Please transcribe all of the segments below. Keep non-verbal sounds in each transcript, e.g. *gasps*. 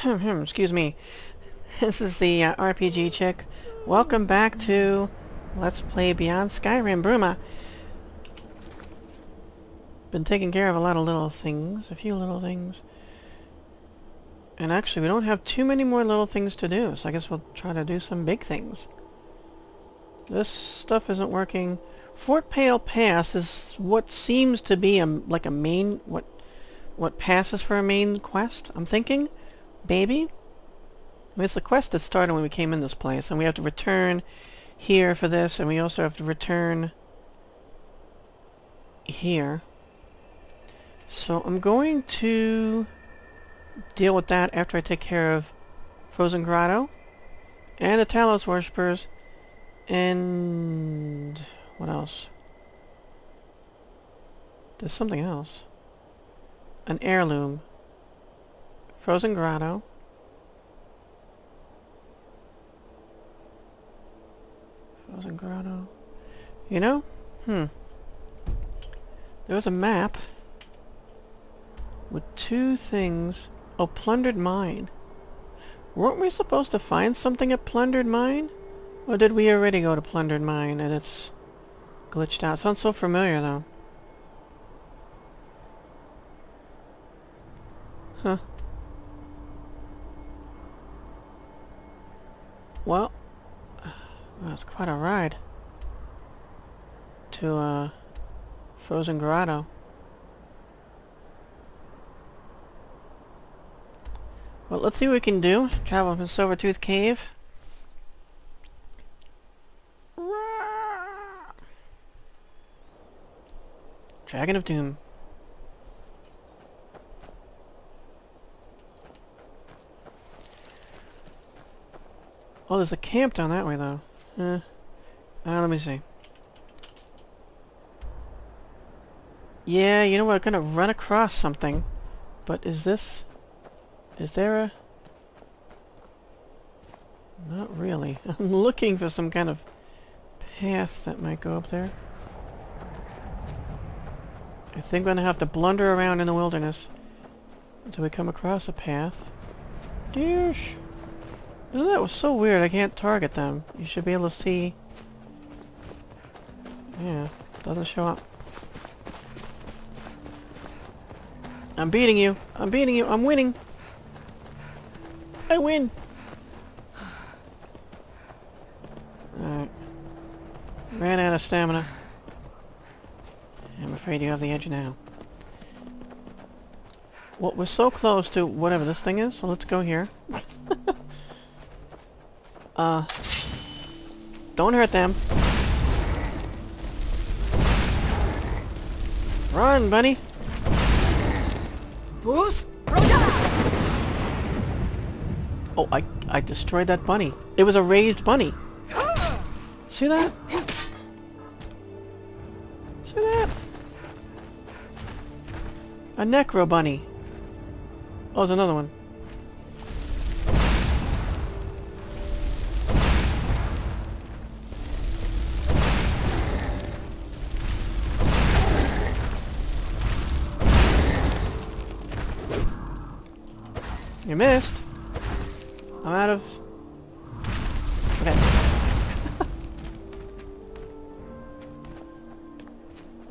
*coughs* excuse me. This is the uh, RPG chick. Welcome back to Let's Play Beyond Skyrim Bruma. Been taking care of a lot of little things, a few little things. And actually, we don't have too many more little things to do, so I guess we'll try to do some big things. This stuff isn't working. Fort Pale Pass is what seems to be a, like a main... what what passes for a main quest, I'm thinking? Baby? It's the quest that started when we came in this place, and we have to return here for this, and we also have to return here. So I'm going to deal with that after I take care of Frozen Grotto and the Talos Worshippers and what else? There's something else. An heirloom. Frozen Grotto. Frozen Grotto. You know? Hmm. There was a map with two things. Oh, Plundered Mine. Weren't we supposed to find something at Plundered Mine? Or did we already go to Plundered Mine and it's glitched out? Sounds so familiar, though. Huh. Well, that's quite a ride to uh, Frozen Grotto. Well, let's see what we can do. Travel from Silvertooth Cave. Dragon of Doom. Oh, there's a camp down that way, though. Uh, uh, let me see. Yeah, you know what? I'm gonna run across something. But is this... Is there a... Not really. *laughs* I'm looking for some kind of path that might go up there. I think I'm gonna have to blunder around in the wilderness until we come across a path. Douche! That was so weird, I can't target them. You should be able to see... Yeah, doesn't show up. I'm beating you! I'm beating you! I'm winning! I win! Ran out of stamina. I'm afraid you have the edge now. Well, we're so close to whatever this thing is, so let's go here. *laughs* Uh, don't hurt them. Run, bunny. Boost! Oh, I, I destroyed that bunny. It was a raised bunny. See that? See that? A necro bunny. Oh, there's another one. Missed. I'm out of... Okay.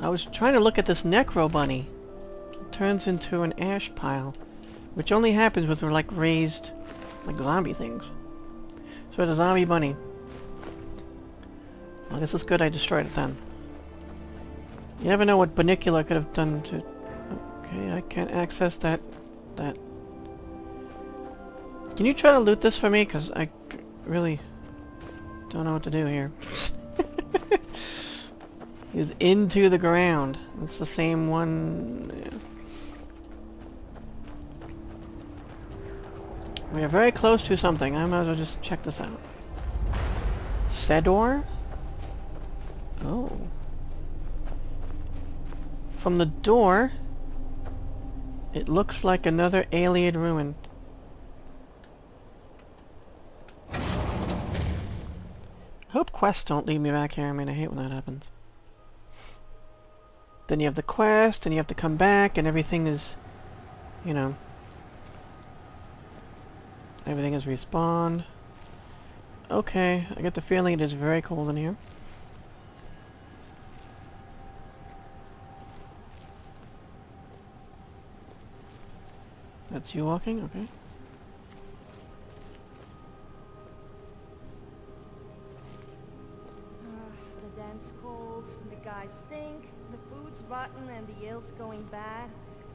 *laughs* I was trying to look at this Necro Bunny. It turns into an ash pile. Which only happens with like raised, like zombie things. So it's a zombie bunny. Well, I guess it's good I destroyed it then. You never know what Bunnicula could have done to... Okay, I can't access that... that can you try to loot this for me? Because I really don't know what to do here. *laughs* He's into the ground. It's the same one. We are very close to something. I might as well just check this out. Sedor? Oh. From the door, it looks like another Ayleid ruin. Hope quests don't leave me back here. I mean, I hate when that happens. Then you have the quest, and you have to come back, and everything is, you know... Everything is respawned. Okay, I get the feeling it is very cold in here. That's you walking? Okay. The ale's going bad.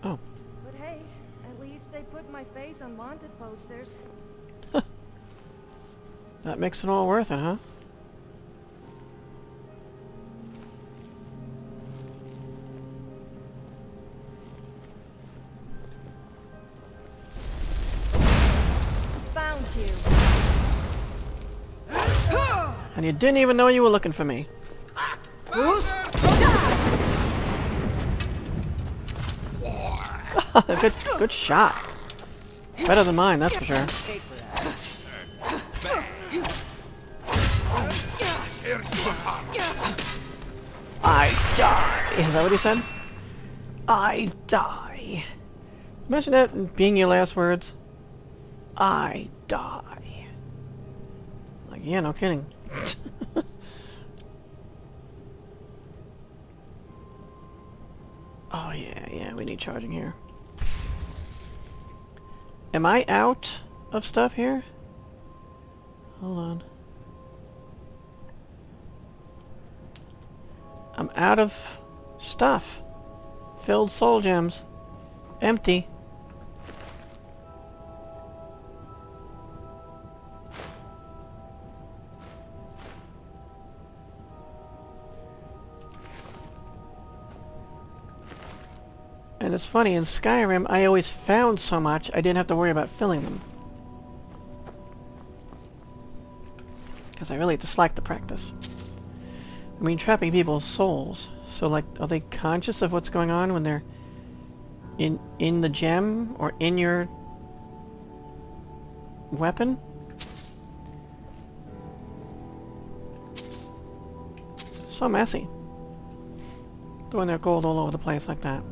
Oh. But hey, at least they put my face on wanted posters. That makes it all worth it, huh? Found you. And you didn't even know you were looking for me. *laughs* good, good shot. Better than mine, that's for sure. I die. Is that what he said? I die. Imagine that being your last words. I die. Like, yeah, no kidding. *laughs* oh, yeah, yeah, we need charging here. Am I out of stuff here? Hold on. I'm out of stuff. Filled soul gems. Empty. And it's funny, in Skyrim, I always found so much, I didn't have to worry about filling them. Because I really disliked the practice. I mean, trapping people's souls. So, like, are they conscious of what's going on when they're in in the gem or in your weapon? So messy. Throwing their gold all over the place like that.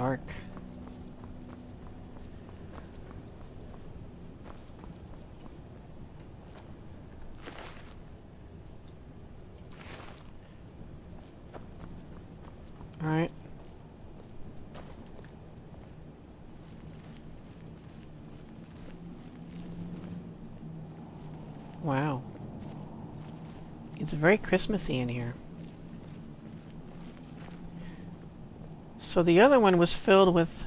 Dark. Alright. Wow. It's very Christmassy in here. So the other one was filled with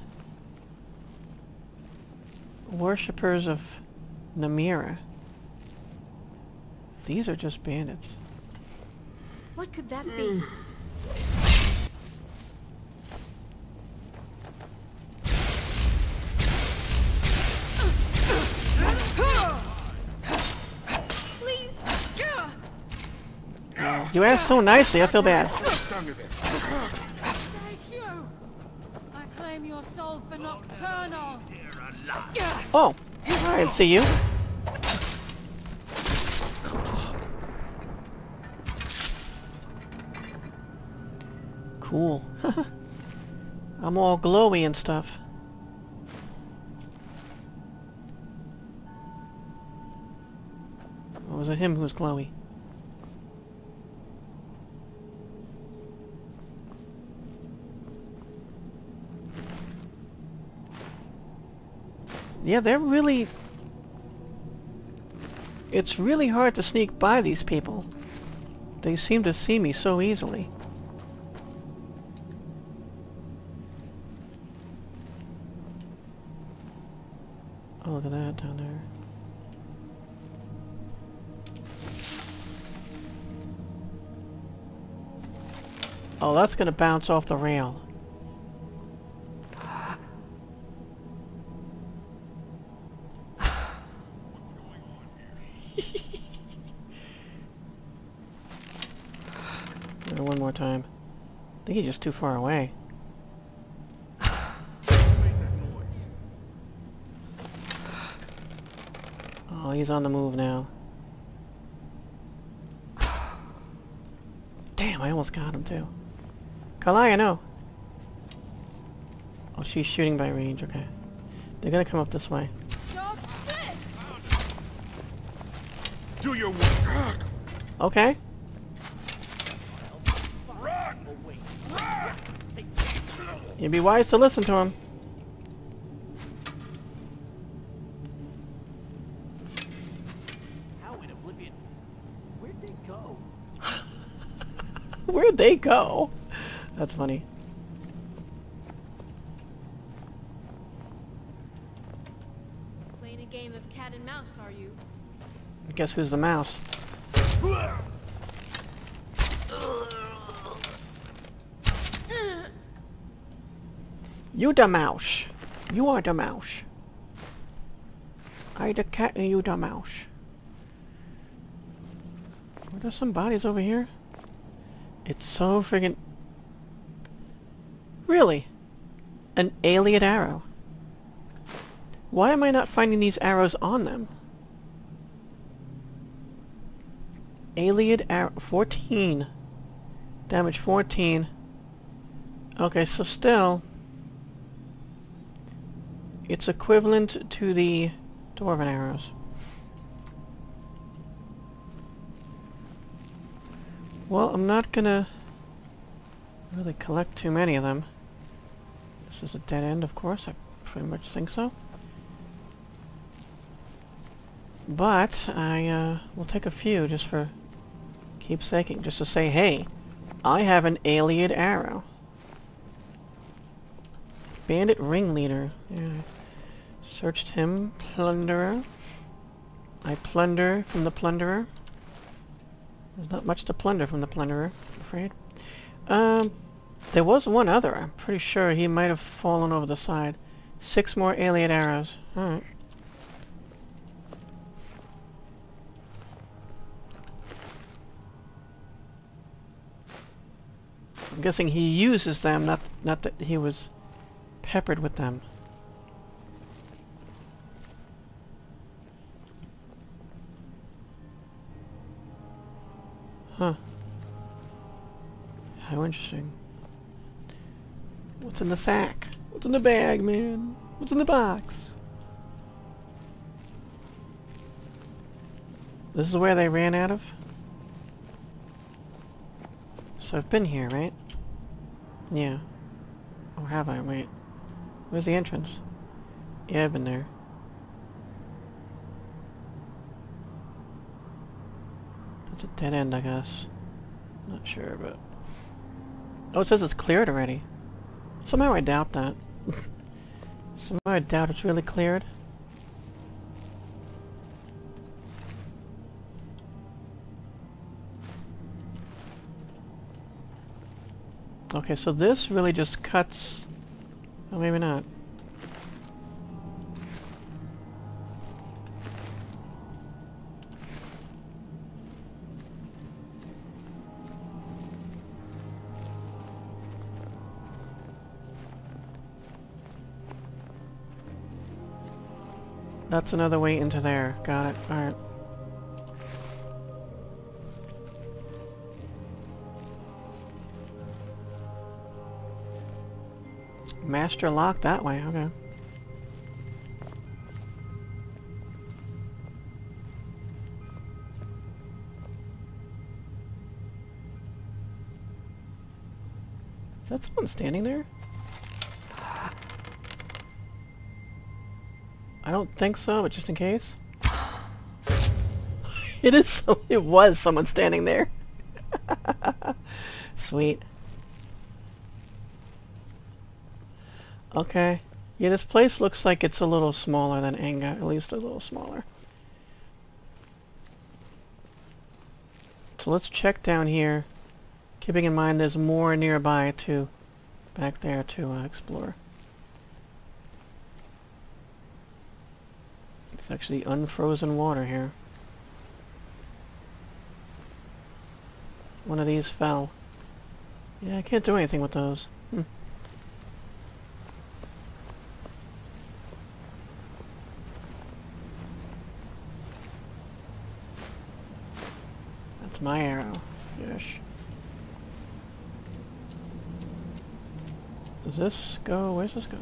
worshippers of Namira. These are just bandits. What could that be? Please. You asked so nicely, I feel bad. Stung of it. Thank you. I claim your soul for Nocturnal. Oh, I didn't see you. Cool. *laughs* I'm all glowy and stuff. Oh, or was it him who was glowy? Yeah, they're really... It's really hard to sneak by these people. They seem to see me so easily. Oh, look at that down there. Oh, that's gonna bounce off the rail. Uh, One more time. I think he's just too far away. Oh, he's on the move now. Damn, I almost got him too. Karliah, no! Oh, she's shooting by range, okay. They're gonna come up this way. This! Do your work. Okay. You'd be wise to listen to him. How in oblivion? Where'd they go? *laughs* Where'd they go? That's funny. Playing a game of cat and mouse, are you? Guess who's the mouse? You the mouse. You are the mouse. I the cat and you the mouse. Are there some bodies over here? It's so friggin... Really? An Ayleid arrow. Why am I not finding these arrows on them? Ayleid arrow... 14. Damage 14. Okay, so still... It's equivalent to the Dwarven arrows. Well, I'm not gonna really collect too many of them. This is a dead end, of course. I pretty much think so. But I uh, will take a few just for keepsaking, just to say, hey, I have an Ayleid arrow. Bandit ringleader. Yeah. Searched him. Plunderer. I plunder from the plunderer. There's not much to plunder from the plunderer, I'm afraid. Um, there was one other. I'm pretty sure he might have fallen over the side. Six more Ayleid arrows. Alright. I'm guessing he uses them, not not that he was peppered with them. Huh. How interesting. What's in the sack? What's in the bag, man? What's in the box? This is where they ran out of? So I've been here, right? Yeah. Or have I? Wait. Where's the entrance? Yeah, I've been there. That's a dead end, I guess. Not sure, but... Oh, it says it's cleared already. Somehow I doubt that. *laughs* Somehow I doubt it's really cleared. Okay, so this really just cuts... Oh, maybe not. That's another way into there. Got it. Alright. Master lock that way, okay. Is that someone standing there? I don't think so, but just in case. *laughs* it is so it was someone standing there. *laughs* Sweet. Okay. Yeah, this place looks like it's a little smaller than Enga, at least a little smaller. So let's check down here, keeping in mind there's more nearby to, back there to uh, explore. It's actually unfrozen water here. One of these fell. Yeah, I can't do anything with those. My arrow. Yes. Does this go? Where's this go?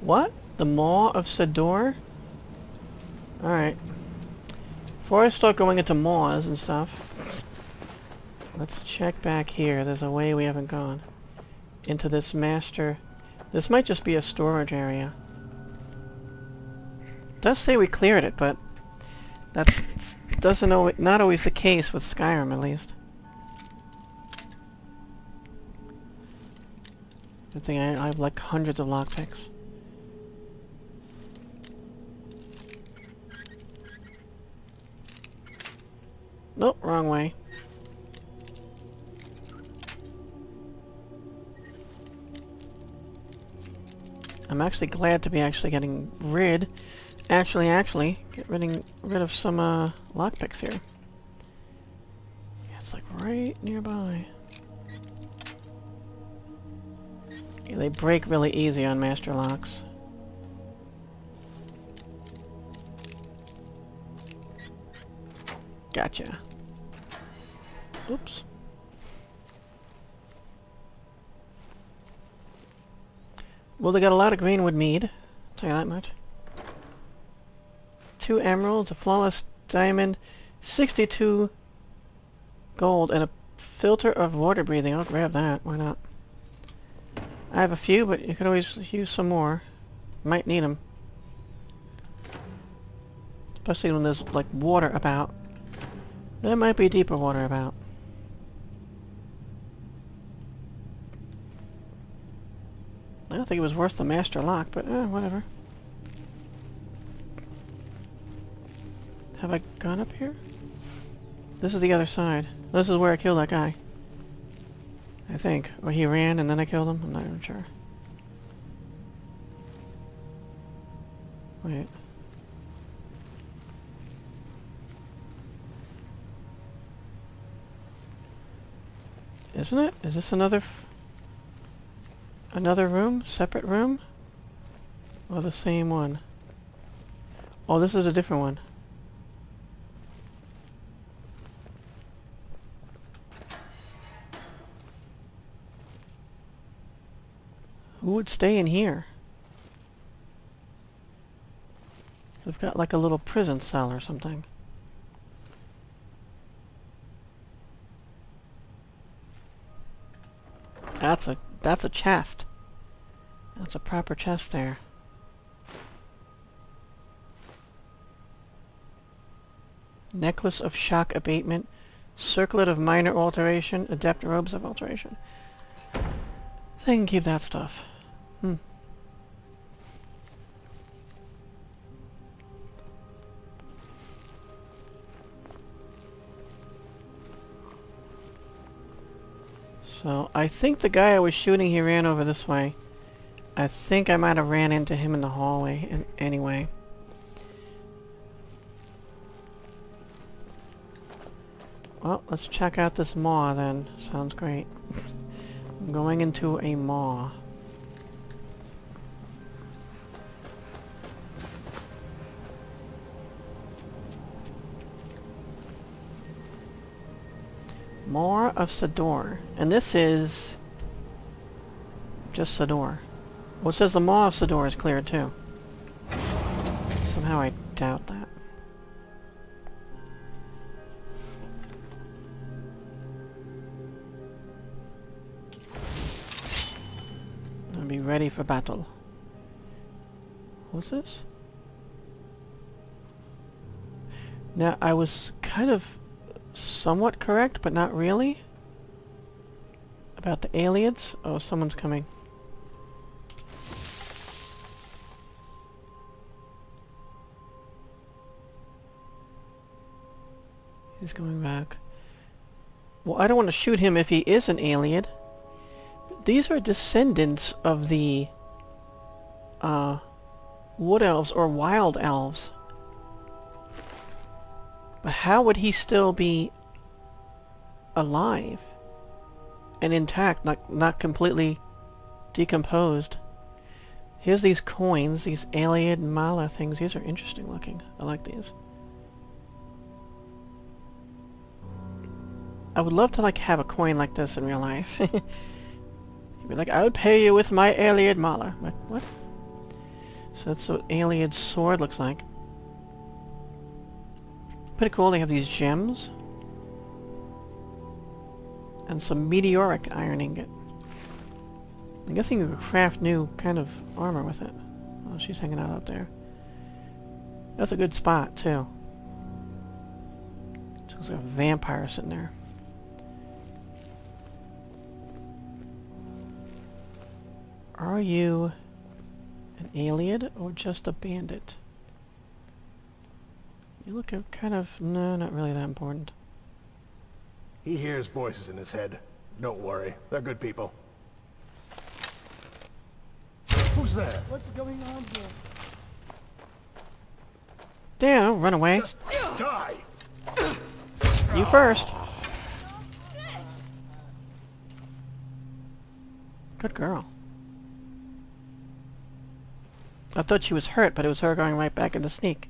What? The Maw of Sedor? Alright. Before I start going into maws and stuff, let's check back here. There's a way we haven't gone. Into this master... This might just be a storage area. It does say we cleared it, but that doesn't always, not always the case with Skyrim, at least. Good thing I, I have like hundreds of lockpicks. Nope, wrong way. I'm actually glad to be actually getting rid, actually, actually, get rid, rid of some uh, lockpicks here. Yeah, it's like right nearby. Yeah, they break really easy on master locks. Gotcha. Oops. Well, they got a lot of greenwood mead. Tell you that much. Two emeralds, a flawless diamond, 62 gold, and a philter of water breathing. I'll grab that. Why not? I have a few, but you could always use some more. Might need them. Especially when there's, like, water about. There might be deeper water about. I don't think it was worth the master lock, but eh, whatever. Have I gone up here? This is the other side. This is where I killed that guy. I think. Or he ran and then I killed him? I'm not even sure. Wait. Isn't it? Is this another... another room? Separate room? Or the same one? Oh, this is a different one. Who would stay in here? They've got like a little prison cell or something. That's a that's a chest. That's a proper chest there. Necklace of shock abatement, circlet of minor alteration, adept robes of alteration. They can keep that stuff. Hmm. So, I think the guy I was shooting, he ran over this way. I think I might have ran into him in the hallway in anyway. Well, let's check out this maw then. Sounds great. *laughs* I'm going into a maw. More of Sedor. And this is... just Sedor. Well, it says the Maw of Sedor is cleared too. Somehow I doubt that. I'll be ready for battle. What's this? Now, I was kind of somewhat correct, but not really. About the Ayleids. Oh, someone's coming. He's going back. Well, I don't want to shoot him if he is an Ayleid. These are descendants of the uh, wood elves or wild elves. But how would he still be alive and intact, not, not completely decomposed? Here's these coins, these Ayleid mala things. These are interesting looking. I like these. I would love to like have a coin like this in real life. *laughs* You'd be like, I'll pay you with my Ayleid Mala. Like, what? So that's what Ayleid's sword looks like. Pretty cool, they have these gems. And some meteoric iron ingot. I'm guessing you could craft new kind of armor with it. Oh, she's hanging out up there. That's a good spot, too. Looks like a vampire sitting there. Are you an Ayleid or just a bandit? You look kind of... no, not really that important. He hears voices in his head. Don't worry, they're good people. Who's there? What's going on here? Damn, run away. Just die! You first. Good girl. I thought she was hurt, but it was her going right back in into sneak.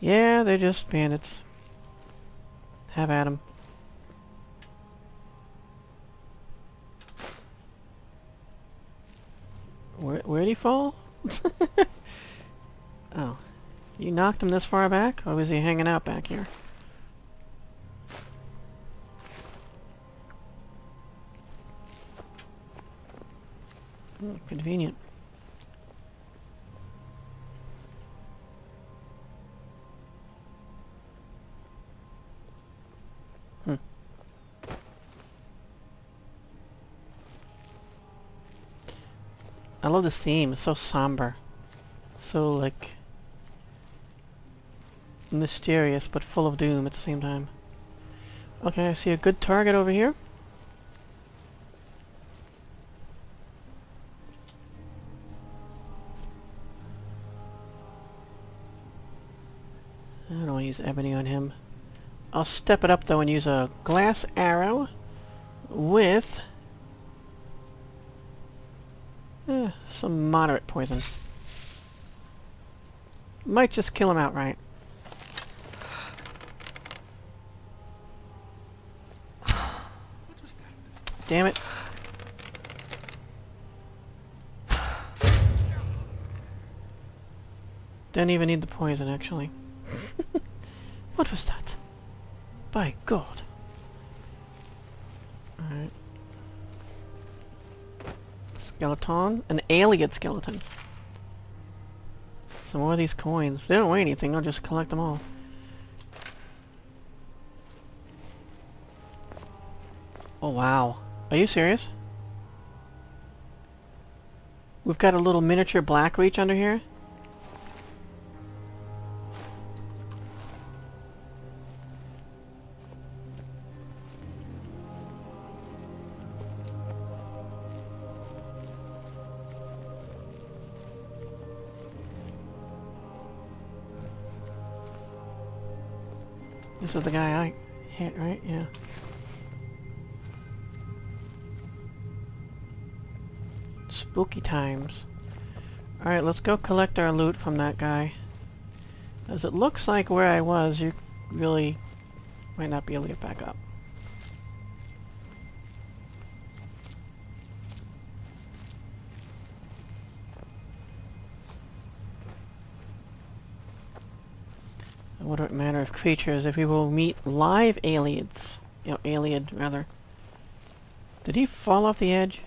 Yeah, they're just bandits. Have at 'em. Where, where'd he fall? *laughs* oh. You knocked him this far back? Or was he hanging out back here? Hmm, convenient. Love this theme. It's so somber. So, like... Mysterious, but full of doom at the same time. Okay, I see a good target over here. I don't want to use ebony on him. I'll step it up though and use a glass arrow with eh, some moderate poison. Might just kill him outright. Damn it. Didn't even need the poison, actually. *laughs* what was that? By God. Skeleton? An Ayleid skeleton. Some more of these coins. They don't weigh anything, I'll just collect them all. Oh wow. Are you serious? We've got a little miniature Blackreach under here? This is the guy I hit, right? Yeah. Spooky times. Alright, let's go collect our loot from that guy. As it looks like where I was, you really might not be able to get back up. It wouldn't matter if creatures if we will meet live Ayleids. You know, Ayleid, rather. Did he fall off the edge?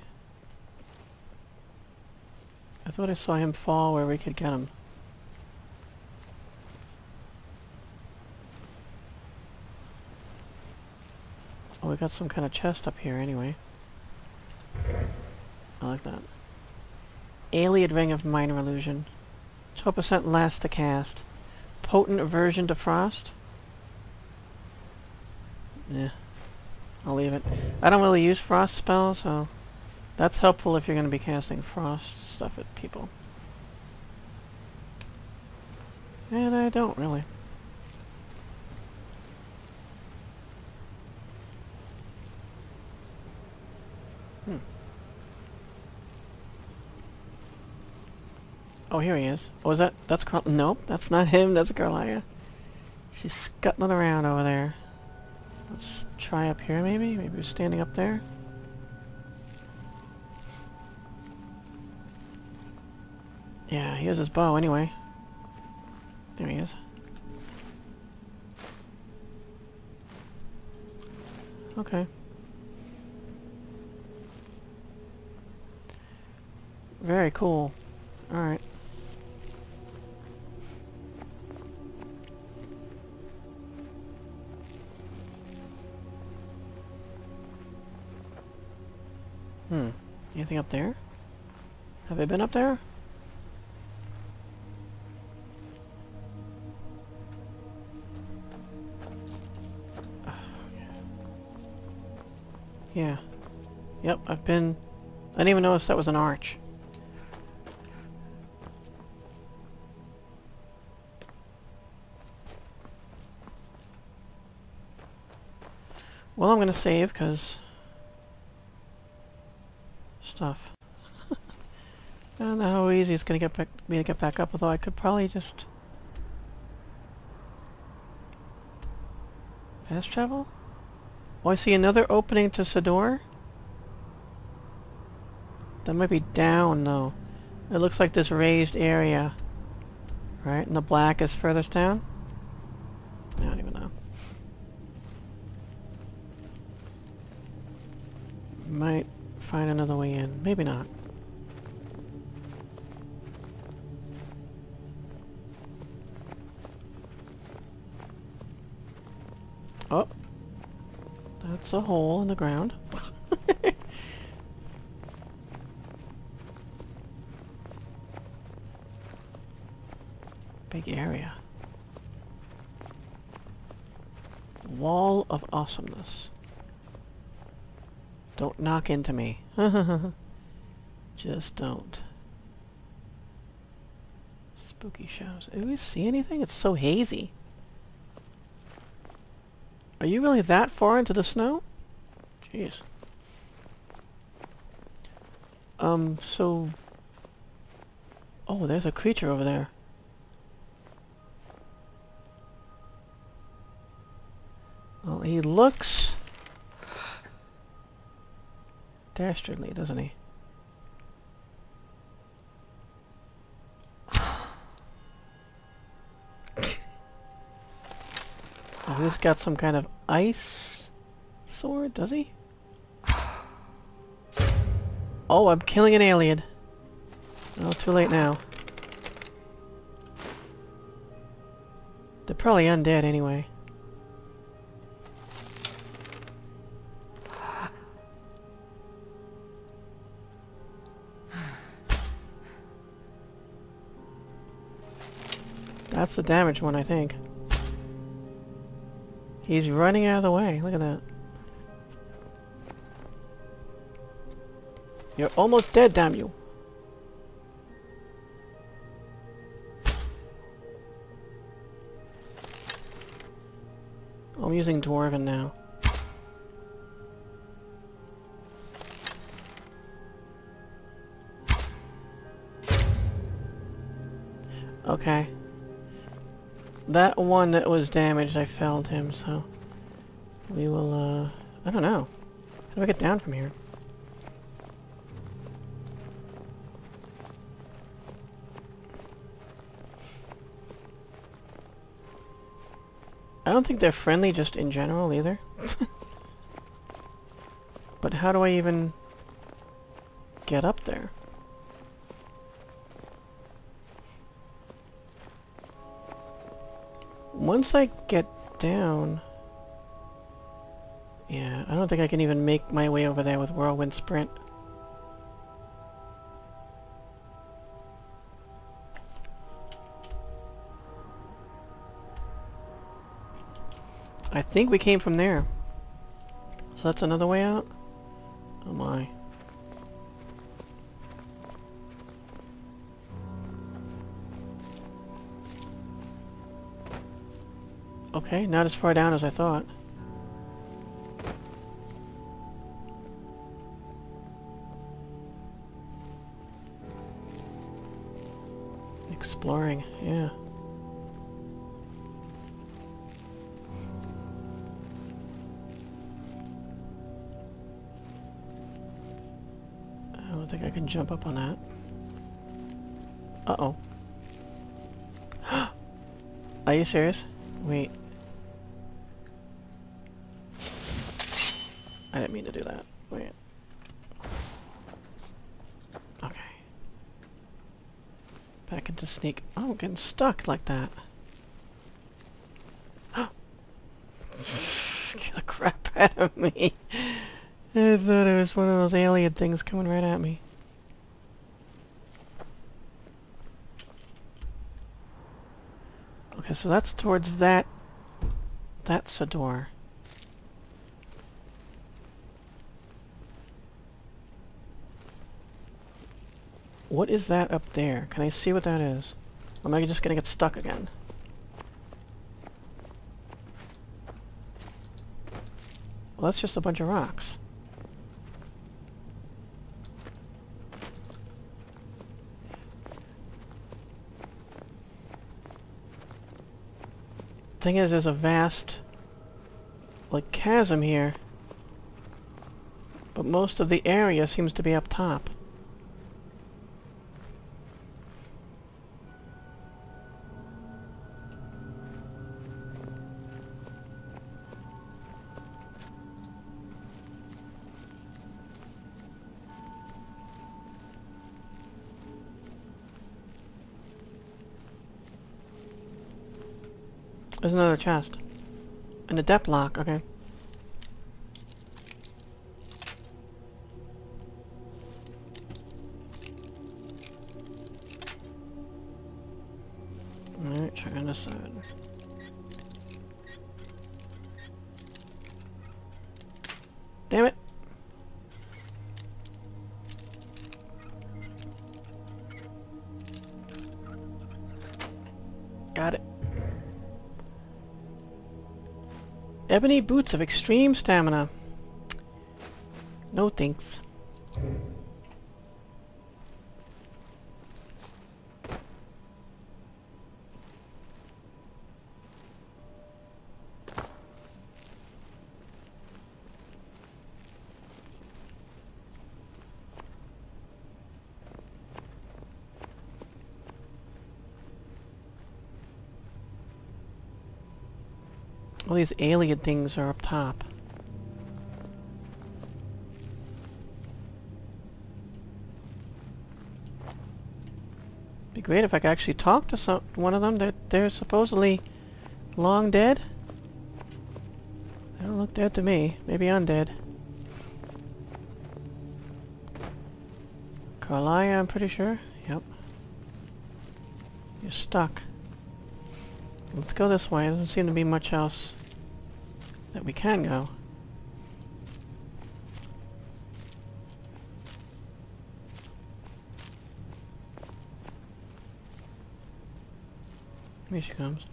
I thought I saw him fall where we could get him. Oh, we got some kind of chest up here anyway. I like that. Ayleid Ring of Minor Illusion. 12% less to cast. Potent Aversion to Frost. Yeah. I'll leave it. I don't really use frost spells, so that's helpful if you're going to be casting frost stuff at people. And I don't really. Hmm. Oh, here he is. Oh, is that... That's Carl... Nope, that's not him. That's Karliah. She's scuttling around over there. Let's try up here, maybe? Maybe we're standing up there? Yeah, here's his bow, anyway. There he is. Okay. Very cool. Alright. Hmm. Anything up there? Have I been up there? *sighs* Yeah. Yep, I've been... I didn't even notice that was an arch. Well, I'm gonna save, because... Stuff. *laughs* I don't know how easy it's gonna get back, me to get back up, although I could probably just... Fast travel? Oh, I see another opening to Sedor. That might be down, though. It looks like this raised area. Right? And the black is furthest down? I don't even know. Might find another way in. Maybe not. Oh. That's a hole in the ground. *laughs* Big area. Wall of awesomeness. Don't knock into me. *laughs* Just don't. Spooky shadows. Do we see anything? It's so hazy. Are you really that far into the snow? Jeez. Um, so... Oh, there's a creature over there. Well, he looks... Dastardly, doesn't he? *sighs* Oh, he's got some kind of ice sword, does he? Oh, I'm killing an Ayleid. Oh, too late now. They're probably undead anyway. That's the damaged one, I think. He's running out of the way. Look at that. You're almost dead, damn you. I'm using Dwarven now. Okay. That one that was damaged, I felled him, so... We will, uh... I don't know. How do I get down from here? I don't think they're friendly just in general, either. *laughs* but how do I even... get up there? Once I get down... Yeah, I don't think I can even make my way over there with Whirlwind Sprint. I think we came from there. So that's another way out? Oh my. Okay, not as far down as I thought. exploring, yeah. I don't think I can jump up on that. Uh-oh. *gasps* Are you serious? Wait. I didn't mean to do that. Wait. Okay. Back into sneak. Oh, I'm getting stuck like that. *gasps* Get the crap *laughs* out of me. I thought it was one of those alien things coming right at me. Okay, so that's towards that... That's a door. What is that up there? Can I see what that is? Am I just gonna get stuck again? Well, that's just a bunch of rocks. Thing is, there's a vast, like, chasm here. But most of the area seems to be up top. There's another chest. And adept lock, okay. Ebony boots of extreme stamina. No thanks. All these alien things are up top. Be great if I could actually talk to some one of them. They're they're supposedly long dead. They don't look dead to me. Maybe undead. Karliah, I'm pretty sure. Yep. You're stuck. Let's go this way. There doesn't seem to be much else that we can go. Here she comes.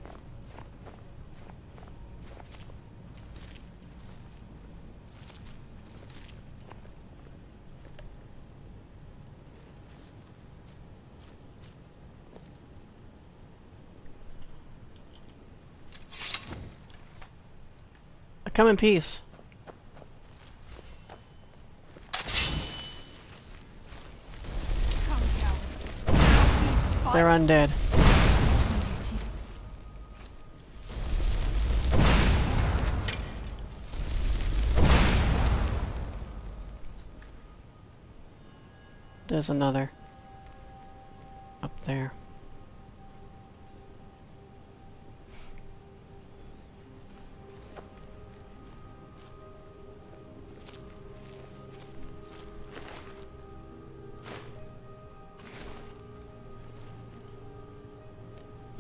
I come in peace. They're undead. There's another. Up there.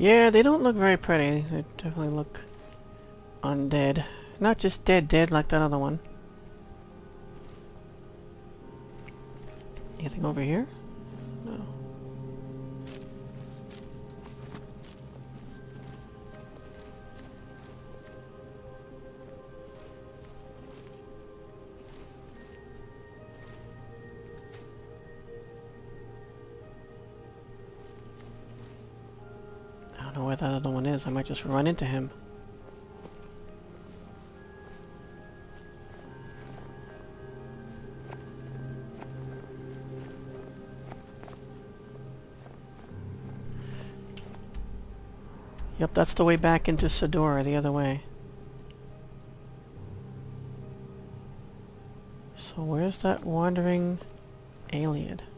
Yeah, they don't look very pretty. They definitely look undead. Not just dead dead like that other one. Anything over here? That other one is. I might just run into him. Yep, that's the way back into Sedora, the other way. So where's that wandering alien? Alien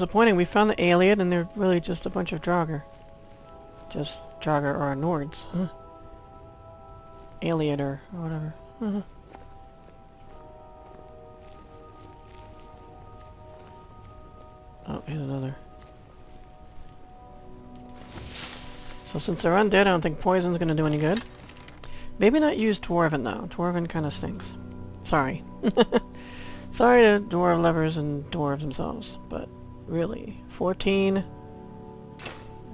disappointing. We found the alien and they're really just a bunch of Draugr. Just Draugr or Nords, huh? Alien or whatever. Uh-huh. Oh, here's another. So since they're undead, I don't think poison's gonna do any good. Maybe not use Dwarven though. Dwarven kinda stinks. Sorry. *laughs* Sorry to dwarf lovers and dwarves themselves, but really. 14.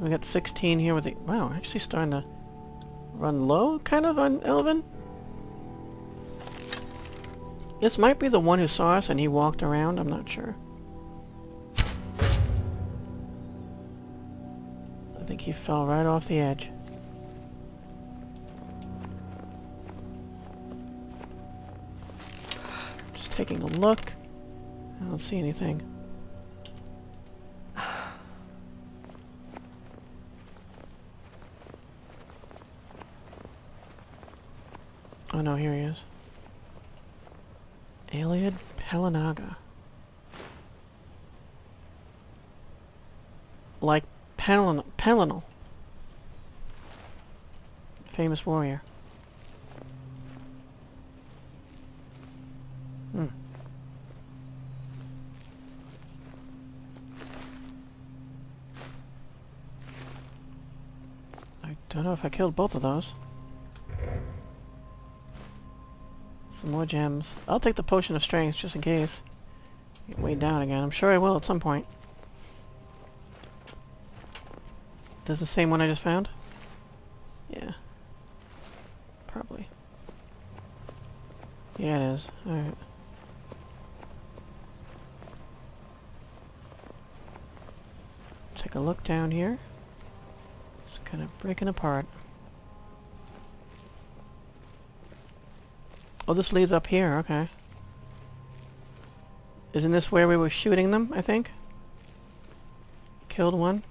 We got 16 here with the... Wow, actually starting to run low, kind of, on Elven. This might be the one who saw us and he walked around, I'm not sure. I think he fell right off the edge. Just taking a look. I don't see anything. Oh no, here he is. Ayleid Pelinaga. Like Pelin Pelinal. Famous warrior. Hmm. I don't know if I killed both of those. Some more gems. I'll take the potion of strength just in case. Get weighed down again. I'm sure I will at some point. This the same one I just found? Yeah. Probably. Yeah, it is. Alright. Take a look down here. It's kind of breaking apart. Oh, this leads up here, okay. Isn't this where we were shooting them, I think? Killed one?